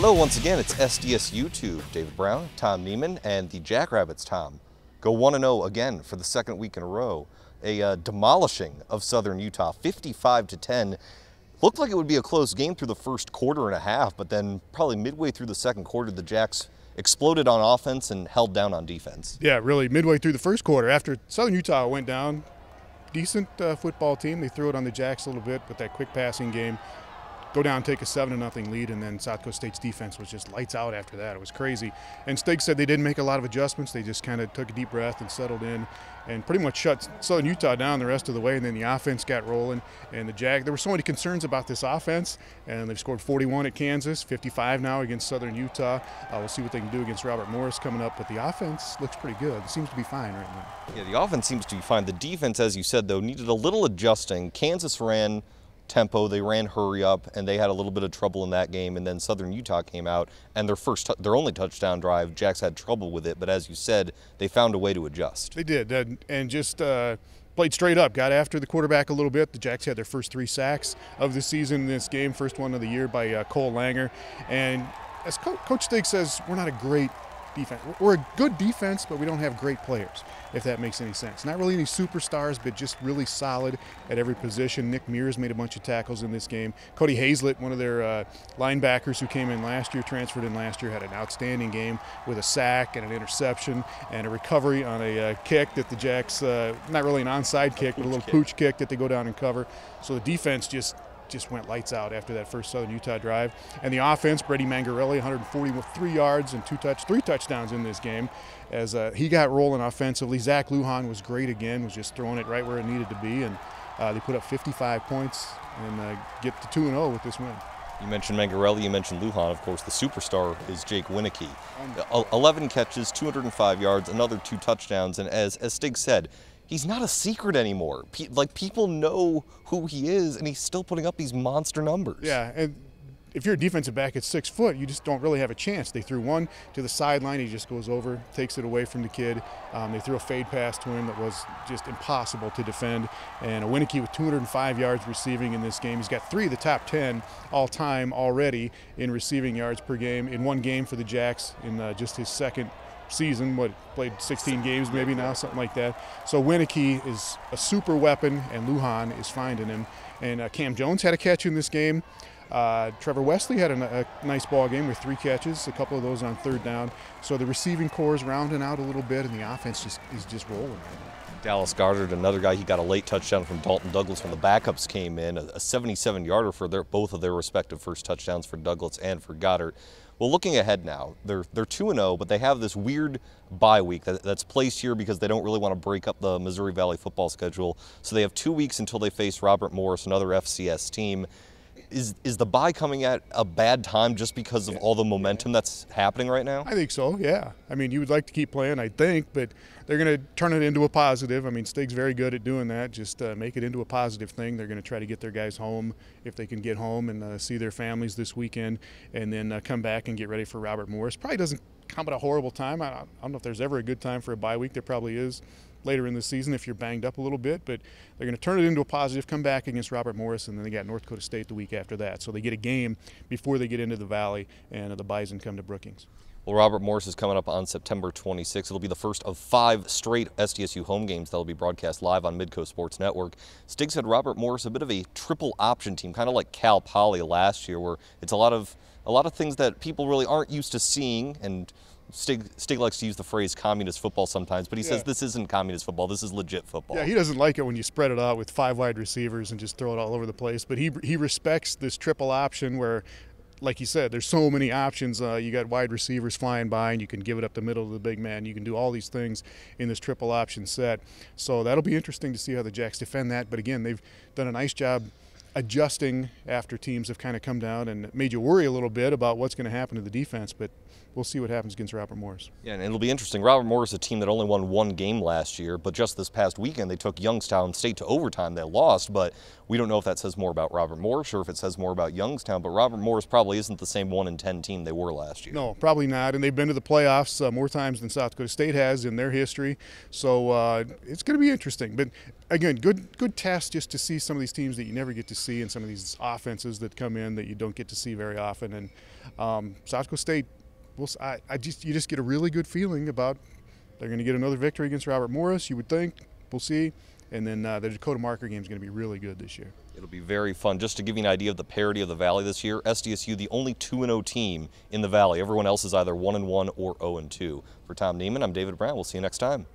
Hello, once again, it's SDSU-Tube. David Brown, Tom Nieman, and the Jackrabbits, Tom, go 1 0 again for the second week in a row. A uh, demolishing of Southern Utah, 55 to 10. Looked like it would be a close game through the first quarter and a half, but then probably midway through the second quarter, the Jacks exploded on offense and held down on defense. Yeah, really, midway through the first quarter, after Southern Utah went down, decent uh, football team. They threw it on the Jacks a little bit, with that quick passing game go down, take a seven to nothing lead, and then South Dakota State's defense was just lights out after that. It was crazy. And Stig said they didn't make a lot of adjustments. They just kind of took a deep breath and settled in, and pretty much shut Southern Utah down the rest of the way. And then the offense got rolling, and the Jag. There were so many concerns about this offense, and they've scored 41 at Kansas, 55 now against Southern Utah. Uh, we'll see what they can do against Robert Morris coming up, but the offense looks pretty good. It seems to be fine right now. Yeah, the offense seems to be fine. The defense, as you said, though, needed a little adjusting. Kansas ran tempo. They ran hurry up, and they had a little bit of trouble in that game. And then Southern Utah came out, and their first, their only touchdown drive, Jacks had trouble with it. But as you said, they found a way to adjust. They did, and just. Uh, played straight up, got after the quarterback a little bit. The Jacks had their first three sacks of the season in this game, first one of the year by uh, Cole Langer. And as Co- Coach Stig says, we're not a great defense. We're a good defense, but we don't have great players, if that makes any sense. Not really any superstars, but just really solid at every position. Nick Mears made a bunch of tackles in this game. Cody Hazlett, one of their uh, linebackers who came in last year, transferred in last year, had an outstanding game with a sack and an interception and a recovery on a uh, kick that the Jacks, uh, not really an onside kick, but a little pooch kick that they go down and cover. So the defense just just went lights out after that first Southern Utah drive. And the offense, Brady Mengarelli, 143 yards and two touch, three touchdowns in this game, as uh, he got rolling offensively. Zach Lujan was great again, was just throwing it right where it needed to be, and uh, they put up 55 points and uh, get to 2 0 with this win. You mentioned Mengarelli, you mentioned Lujan. Of course, the superstar is Jake Wieneke. 11 catches, 205 yards, another two touchdowns. And as, as Stig said, he's not a secret anymore. Like people know who he is, and he's still putting up these monster numbers. Yeah, and if you're a defensive back at six foot, you just don't really have a chance. They threw one to the sideline. He just goes over, takes it away from the kid. Um, they threw a fade pass to him that was just impossible to defend. And a Wieneke with 205 yards receiving in this game. He's got three of the top 10 all time already in receiving yards per game in one game for the Jacks in uh, just his second season, what played 16 games maybe now, something like that. So Wieneke is a super weapon, and Lujan is finding him. And uh, Cam Jones had a catch in this game. Uh, Trevor Wesley had a, a, nice ball game with three catches, a couple of those on third down. So the receiving corps is rounding out a little bit, and the offense just is just rolling right now. Dallas Goddard, another guy, he got a late touchdown from Dalton Douglas when the backups came in, a 77 yarder for their, both of their respective first touchdowns for Douglas and for Goddard. Well, looking ahead now, they're they're two and zero, oh, but they have this weird bye week that, that's placed here because they don't really want to break up the Missouri Valley football schedule. So they have two weeks until they face Robert Morris, another FCS team is is the bye coming at a bad time just because of all the momentum that's happening right now? I think so. Yeah. I mean, you would like to keep playing, I think, but they're going to turn it into a positive. I mean, Stig's very good at doing that. Just uh, make it into a positive thing. They're going to try to get their guys home if they can get home and uh, see their families this weekend, and then uh, come back and get ready for Robert Morris. Probably doesn't come at a horrible time. I don't know if there's ever a good time for a bye week. There probably is later in the season if you're banged up a little bit, but they're going to turn it into a positive, come back against Robert Morris, and then they got North Dakota State the week after that. So they get a game before they get into the Valley, and uh, the Bison come to Brookings. Well, Robert Morris is coming up on September 26th. It'll be the first of five straight SDSU home games that will be broadcast live on Midco Sports Network. Stig said Robert Morris a bit of a triple option team, kind of like Cal Poly last year, where it's a lot of a lot of things that people really aren't used to seeing and Stig, Stig likes to use the phrase communist football sometimes, but he yeah. says this isn't communist football. This is legit football. Yeah, he doesn't like it when you spread it out with five wide receivers and just throw it all over the place. But he he respects this triple option where, like you said, there's so many options. Uh, you got wide receivers flying by, and you can give it up the middle of the big man. You can do all these things in this triple option set. So that'll be interesting to see how the Jacks defend that. But again, they've done a nice job adjusting after teams have kind of come down and made you worry a little bit about what's going to happen to the defense. But we'll see what happens against Robert Morris. Yeah, and it'll be interesting. Robert Morris is a team that only won one game last year, but just this past weekend they took Youngstown State to overtime. They lost, but We don't know if that says more about Robert Morris or if it says more about Youngstown, but Robert Morris probably isn't the same 1 in 10 team they were last year. No, probably not. And they've been to the playoffs uh, more times than South Dakota State has in their history. So uh, it's going to be interesting. But again, good good test just to see some of these teams that you never get to see and some of these offenses that come in that you don't get to see very often. And um, South Dakota State, we'll, I, I just you just get a really good feeling about they're going to get another victory against Robert Morris. You would think. We'll see. And then uh, the Dakota Marker game is going to be really good this year. It'll be very fun. Just to give you an idea of the parity of the Valley this year, SDSU the only 2-0 team in the Valley. Everyone else is either 1-1 or 0-2. For Tom Nieman, I'm David Brown. We'll see you next time.